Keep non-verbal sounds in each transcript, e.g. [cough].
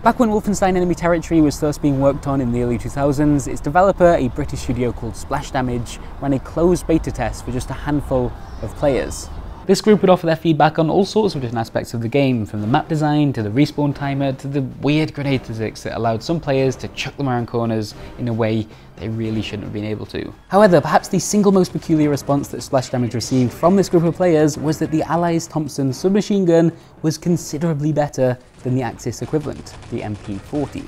Back when Wolfenstein Enemy Territory was first being worked on in the early 2000s, its developer, a British studio called Splash Damage, ran a closed beta test for just a handful of players. This group would offer their feedback on all sorts of different aspects of the game, from the map design to the respawn timer to the weird grenade physics that allowed some players to chuck them around corners in a way they really shouldn't have been able to. However, perhaps the single most peculiar response that Splash Damage received from this group of players was that the Allies Thompson submachine gun was considerably better than the Axis equivalent, the MP40.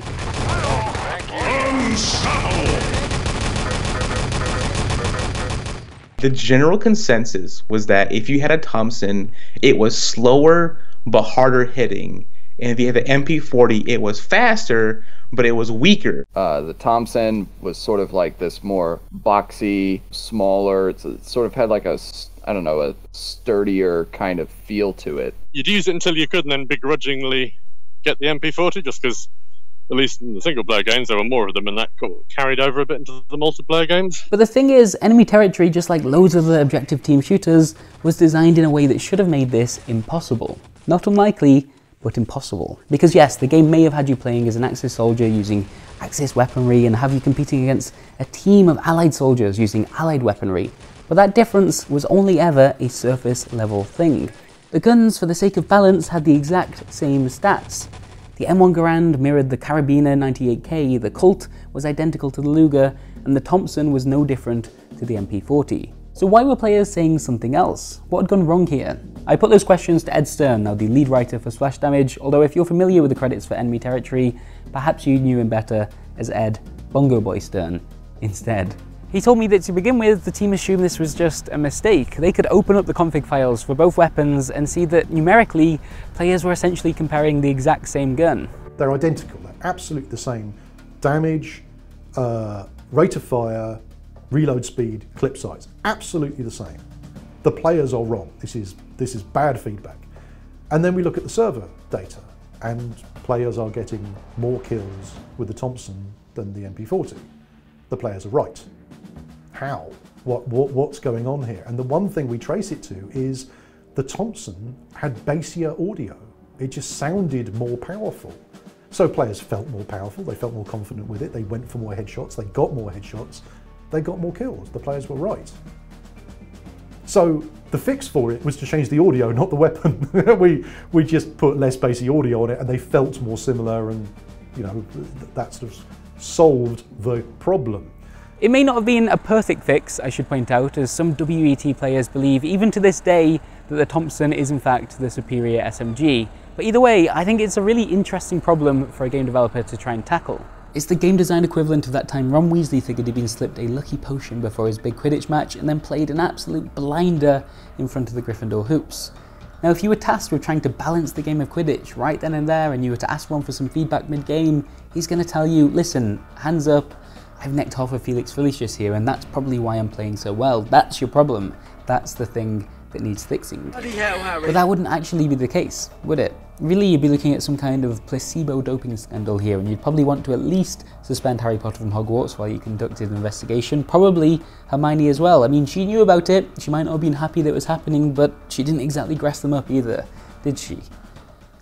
The general consensus was that if you had a Thompson, it was slower but harder hitting. And if you had the MP40, it was faster, but it was weaker. Uh, the Thompson was sort of like this more boxy, smaller. It's, it sort of had like a, I don't know, a sturdier kind of feel to it. You'd use it until you could, and then begrudgingly get the MP40 just because at least in the single player games, there were more of them, and that carried over a bit into the multiplayer games. But the thing is, Enemy Territory, just like loads of the objective team shooters, was designed in a way that should have made this impossible. Not unlikely, but impossible. Because yes, the game may have had you playing as an Axis soldier using Axis weaponry and have you competing against a team of Allied soldiers using Allied weaponry, but that difference was only ever a surface level thing. The guns, for the sake of balance, had the exact same stats, the M1 Garand mirrored the Karabiner 98K, the Colt was identical to the Luger, and the Thompson was no different to the MP40. So why were players saying something else? What had gone wrong here? I put those questions to Ed Stern, now the lead writer for Splash Damage, although if you're familiar with the credits for Enemy Territory, perhaps you knew him better as Ed Bongo Boy Stern instead. He told me that to begin with, the team assumed this was just a mistake. They could open up the config files for both weapons and see that numerically, players were essentially comparing the exact same gun. They're identical, they're absolutely the same. Damage, uh, rate of fire, reload speed, clip size, absolutely the same. The players are wrong. This is, this is bad feedback. And then we look at the server data and players are getting more kills with the Thompson than the MP40. The players are right how, what, what, what's going on here. And the one thing we trace it to is the Thompson had bassier audio. It just sounded more powerful. So players felt more powerful, they felt more confident with it, they went for more headshots, they got more headshots, they got more kills. The players were right. So the fix for it was to change the audio, not the weapon. [laughs] we, we just put less bassy audio on it and they felt more similar and you know, that sort of solved the problem. It may not have been a perfect fix, I should point out, as some WET players believe even to this day that the Thompson is in fact the superior SMG. But either way, I think it's a really interesting problem for a game developer to try and tackle. It's the game design equivalent of that time Ron Weasley figured he'd been slipped a lucky potion before his big Quidditch match and then played an absolute blinder in front of the Gryffindor hoops. Now if you were tasked with trying to balance the game of Quidditch right then and there and you were to ask Ron for some feedback mid-game, he's going to tell you, listen, hands up, I've necked half of Felix Felicis here, and that's probably why I'm playing so well. That's your problem. That's the thing that needs fixing. Hell, but that wouldn't actually be the case, would it? Really, you'd be looking at some kind of placebo doping scandal here, and you'd probably want to at least suspend Harry Potter from Hogwarts while you conducted an investigation. Probably Hermione as well. I mean, she knew about it. She might not have been happy that it was happening, but she didn't exactly grass them up either, did she?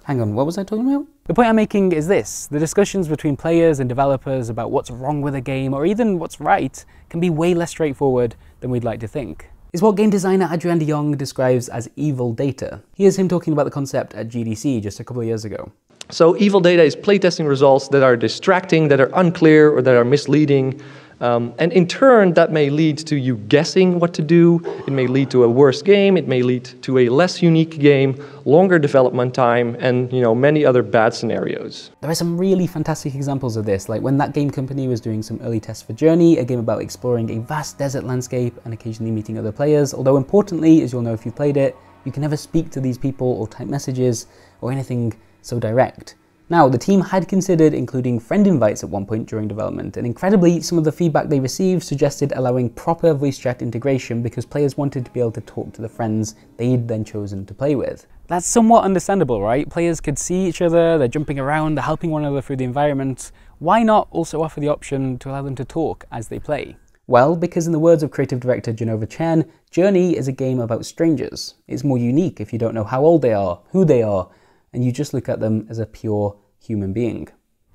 Hang on, what was I talking about? The point I'm making is this. The discussions between players and developers about what's wrong with a game, or even what's right, can be way less straightforward than we'd like to think. It's what game designer Adriaan de Jongh describes as evil data. Here's him talking about the concept at GDC just a couple of years ago. So evil data is playtesting results that are distracting, that are unclear, or that are misleading, um, and in turn, that may lead to you guessing what to do. It may lead to a worse game. It may lead to a less unique game, longer development time, and you know many other bad scenarios. There are some really fantastic examples of this, like when that game company was doing some early tests for Journey, a game about exploring a vast desert landscape and occasionally meeting other players. Although importantly, as you'll know if you've played it, you can never speak to these people or type messages or anything so direct. Now, the team had considered including friend invites at one point during development, and incredibly, some of the feedback they received suggested allowing proper voice chat integration because players wanted to be able to talk to the friends they'd then chosen to play with. That's somewhat understandable, right? Players could see each other, they're jumping around, they're helping one another through the environment. Why not also offer the option to allow them to talk as they play? Well, because in the words of creative director Jenova Chen, Journey is a game about strangers. It's more unique if you don't know how old they are, who they are, and you just look at them as a pure human being.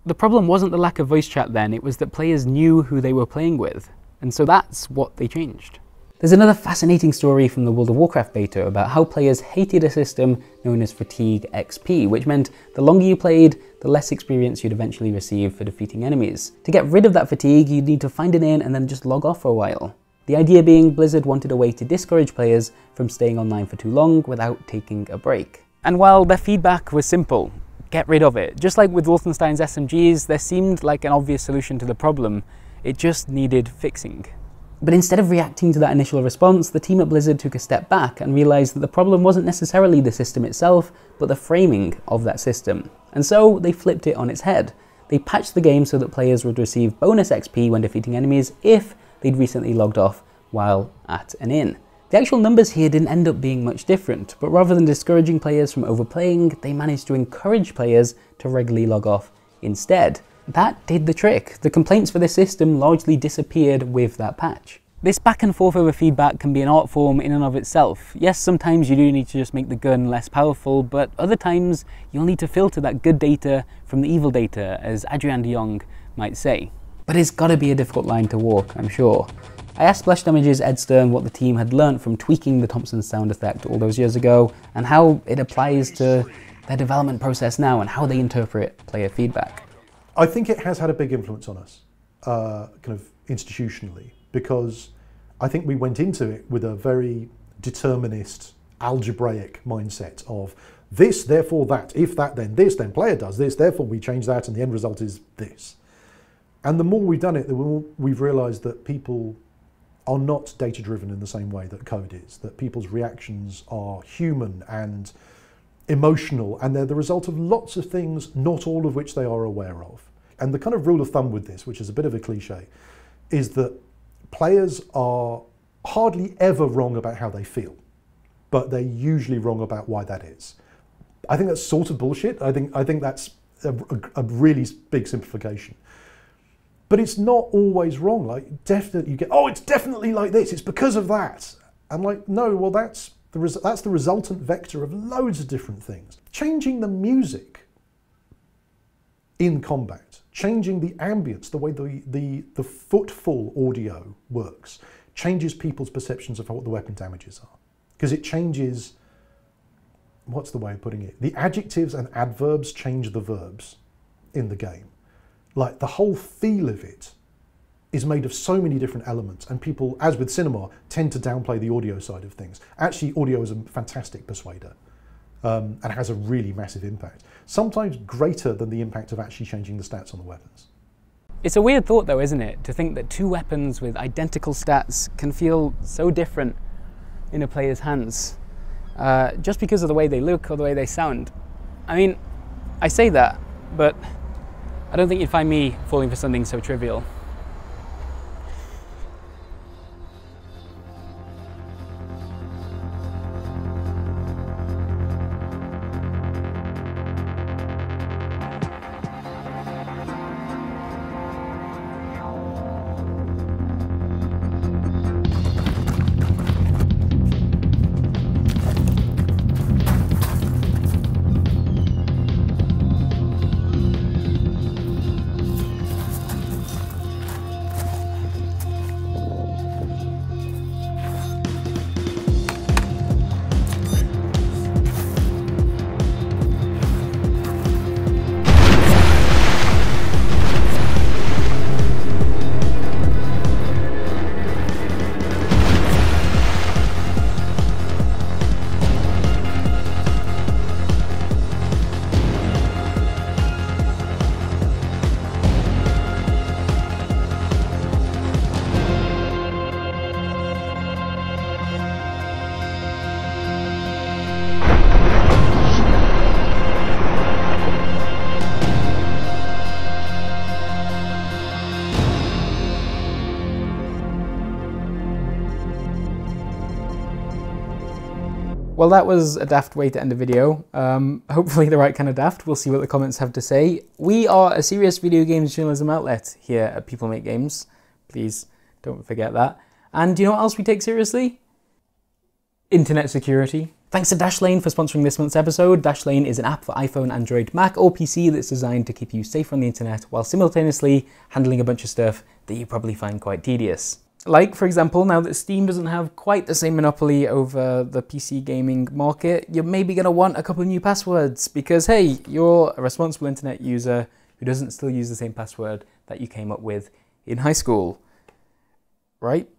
The problem wasn't the lack of voice chat then, it was that players knew who they were playing with. And so that's what they changed. There's another fascinating story from the World of Warcraft beta about how players hated a system known as Fatigue XP, which meant the longer you played, the less experience you'd eventually receive for defeating enemies. To get rid of that fatigue, you'd need to find an inn and then just log off for a while. The idea being Blizzard wanted a way to discourage players from staying online for too long without taking a break. And while their feedback was simple, get rid of it. Just like with Wolfenstein's SMGs, there seemed like an obvious solution to the problem, it just needed fixing. But instead of reacting to that initial response, the team at Blizzard took a step back and realised that the problem wasn't necessarily the system itself, but the framing of that system. And so they flipped it on its head. They patched the game so that players would receive bonus XP when defeating enemies if they'd recently logged off while at an inn. The actual numbers here didn't end up being much different, but rather than discouraging players from overplaying, they managed to encourage players to regularly log off instead. That did the trick. The complaints for this system largely disappeared with that patch. This back and forth over feedback can be an art form in and of itself. Yes, sometimes you do need to just make the gun less powerful, but other times you'll need to filter that good data from the evil data, as Adriaan de Jongh might say. But it's gotta be a difficult line to walk, I'm sure. I asked Splash Damage's Ed Stern what the team had learnt from tweaking the Thompson sound effect all those years ago, and how it applies to their development process now and how they interpret player feedback. I think it has had a big influence on us, uh, kind of institutionally, because I think we went into it with a very determinist, algebraic mindset of this, therefore that, if that, then this, then player does this, therefore we change that, and the end result is this. And the more we've done it, the more we've realized that people are not data driven in the same way that code is, that people's reactions are human and emotional, and they're the result of lots of things, not all of which they are aware of. And the kind of rule of thumb with this, which is a bit of a cliche, is that players are hardly ever wrong about how they feel, but they're usually wrong about why that is. I think that's sort of bullshit. I think I think that's a, a, a really big simplification. But it's not always wrong. Like definitely, you get oh, it's definitely like this. It's because of that. And like no, well that's the res- that's the resultant vector of loads of different things. Changing the music in combat, changing the ambience, the way the the the footfall audio works, changes people's perceptions of what the weapon damages are, because it changes. What's the way of putting it? The adjectives and adverbs change the verbs in the game like the whole feel of it is made of so many different elements and people as with cinema tend to downplay the audio side of things. Actually audio is a fantastic persuader um, and has a really massive impact. Sometimes greater than the impact of actually changing the stats on the weapons. It's a weird thought though isn't it? To think that two weapons with identical stats can feel so different in a player's hands uh, just because of the way they look or the way they sound. I mean i say that but I don't think you'd find me falling for something so trivial. Well, that was a daft way to end a video. Um, [laughs] hopefully the right kind of daft. We'll see what the comments have to say. We are a serious video games journalism outlet here at People Make Games. Please don't forget that. And do you know what else we take seriously? Internet security. Thanks to Dashlane for sponsoring this month's episode. Dashlane is an app for iPhone, Android, Mac, or PC that's designed to keep you safe on the internet while simultaneously handling a bunch of stuff that you probably find quite tedious. Like, for example, now that Steam doesn't have quite the same monopoly over the PC gaming market, you're maybe going to want a couple new passwords because, hey, you're a responsible internet user who doesn't still use the same password that you came up with in high school. Right?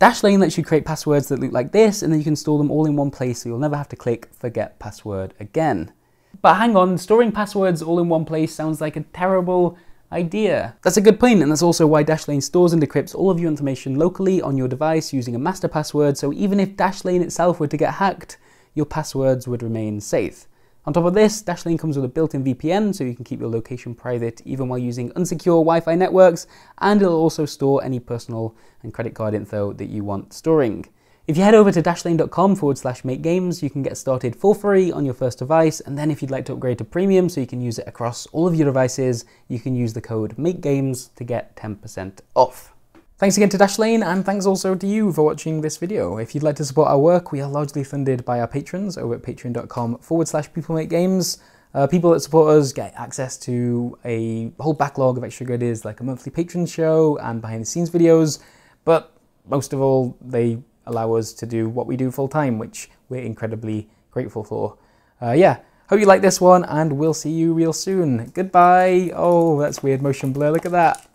Dashlane lets you create passwords that look like this, and then you can store them all in one place so you'll never have to click forget password again. But hang on, storing passwords all in one place sounds like a terrible idea. That's a good point, and that's also why Dashlane stores and decrypts all of your information locally on your device using a master password, so even if Dashlane itself were to get hacked, your passwords would remain safe. On top of this, Dashlane comes with a built-in VPN so you can keep your location private even while using unsecure Wi-Fi networks, and it'll also store any personal and credit card info that you want storing. If you head over to dashlane.com forward slash make games, you can get started for free on your first device, and then if you'd like to upgrade to premium so you can use it across all of your devices, you can use the code MAKEGAMES to get 10% off. Thanks again to Dashlane, and thanks also to you for watching this video. If you'd like to support our work, we are largely funded by our patrons over at patreon.com forward slash people make games. Uh, people that support us get access to a whole backlog of extra goodies like a monthly patron show and behind the scenes videos, but most of all, they allow us to do what we do full time, which we're incredibly grateful for. Uh, yeah, hope you like this one, and we'll see you real soon. Goodbye. Oh, that's weird motion blur. Look at that.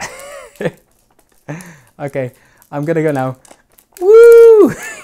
[laughs] Okay, I'm gonna go now. [laughs]